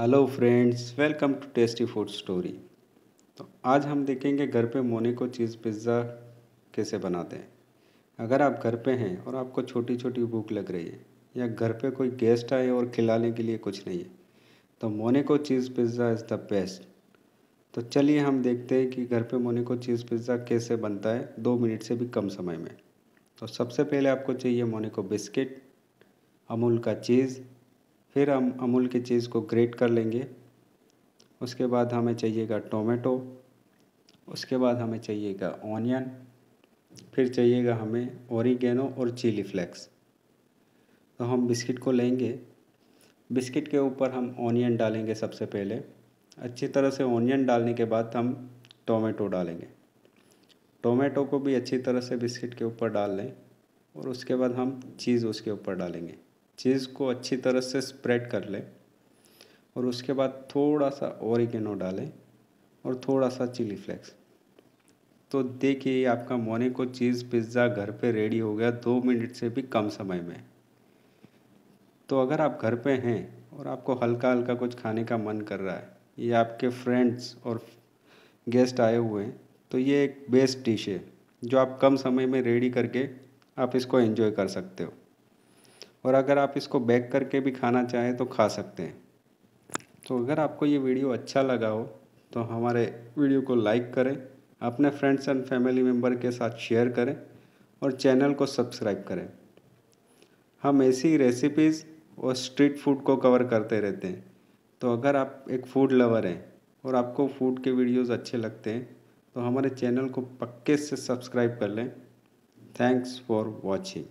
Hello friends, welcome to tasty food story. तो आज हम देखेंगे घर पे मोनिको चीज़ पिज़्ज़ा कैसे बनाते हैं। अगर आप घर पे हैं और आपको छोटी छोटी भूख लग रही है, या घर पे कोई गेस्ट आए और खिलाने के लिए कुछ नहीं है तो Monaco cheese pizza is the best तो चलिए हम देखते हैं कि घर पे मोनिको चीज़ पिज़्ज़ा कैसे बनता है, दो मिनट से भी कम समय में। तो सबसे पहले आपको चाहिए मोनिको बिस्किट, अमूल का चीज़ फिर हम अमूल की चीज़ को ग्रेट कर लेंगे। उसके बाद हमें चाहिएगा टोमेटो। उसके बाद हमें चाहिएगा ऑनियन। फिर चाहिएगा हमें ओरिगेनो और चिली फ्लेक्स। तो हम बिस्किट को लेंगे। बिस्किट के ऊपर हम ऑनियन डालेंगे सबसे पहले। अच्छी तरह से ऑनियन डालने के बाद हम टोमेटो डालेंगे। टोमेटो को भी अच्छी तरह से बिस्किट के ऊपर डाल लें और उसके बाद हम चीज़ उसके ऊपर डालेंगे। चीज़ को अच्छी तरह से स्प्रेड कर लें और उसके बाद थोड़ा सा ओरिगेनो डालें और थोड़ा सा चिली फ्लेक्स तो देखिए आपका मोनिको चीज़ पिज़्ज़ा घर पे रेडी हो गया दो मिनट से भी कम समय में। तो अगर आप घर पे हैं और आपको हल्का हल्का कुछ खाने का मन कर रहा है, या आपके फ्रेंड्स और गेस्ट आए हुए हैं तो ये एक बेस्ट डिश है, जो आप कम समय में रेडी करके आप इसको एंजॉय कर सकते हो। और अगर आप इसको बेक करके भी खाना चाहें तो खा सकते हैं। तो अगर आपको ये वीडियो अच्छा लगा हो तो हमारे वीडियो को लाइक करें, अपने फ्रेंड्स एंड फैमिली मेंबर के साथ शेयर करें और चैनल को सब्सक्राइब करें। हम ऐसी रेसिपीज़ और स्ट्रीट फ़ूड को कवर करते रहते हैं। तो अगर आप एक फ़ूड लवर हैं और आपको फ़ूड के वीडियोस अच्छे लगते हैं तो हमारे चैनल को पक्के से सब्सक्राइब कर लें। Thanks for watching